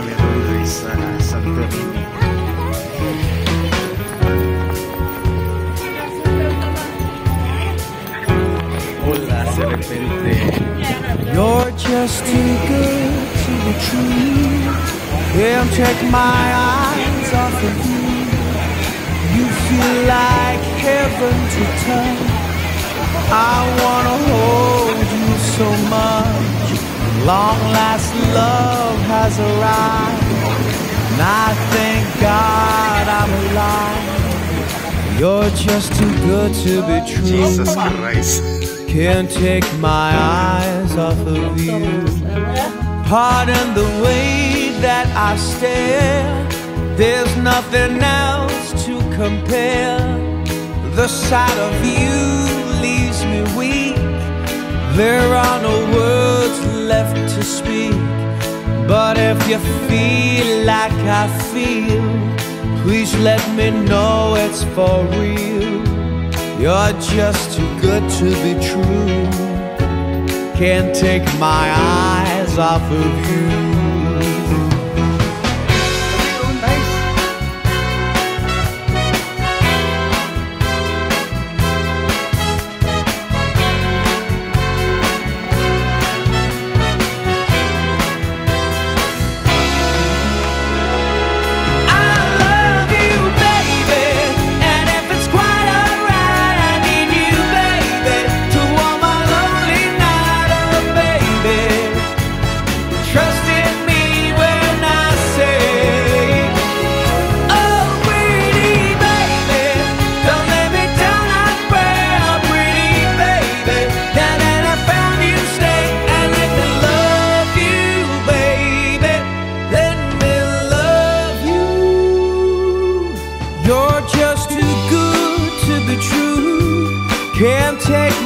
mi hermano Luis a Santorini. Hola, repente. You're just too good to be true. Can't take my eyes off of you. You feel like heaven to touch. I wanna hold you so much. Long last love has arrived. And I thank God I'm alive. You're just too good to be true. Jesus Christ. Can't take my eyes off of you. Pardon the way that I stare. There's nothing else to compare. The sight of you leaves me weak. There are no words left to speak. But if you feel like I feel, please let me know it's for real. You're just too good to be true. Can't take my eyes off of you.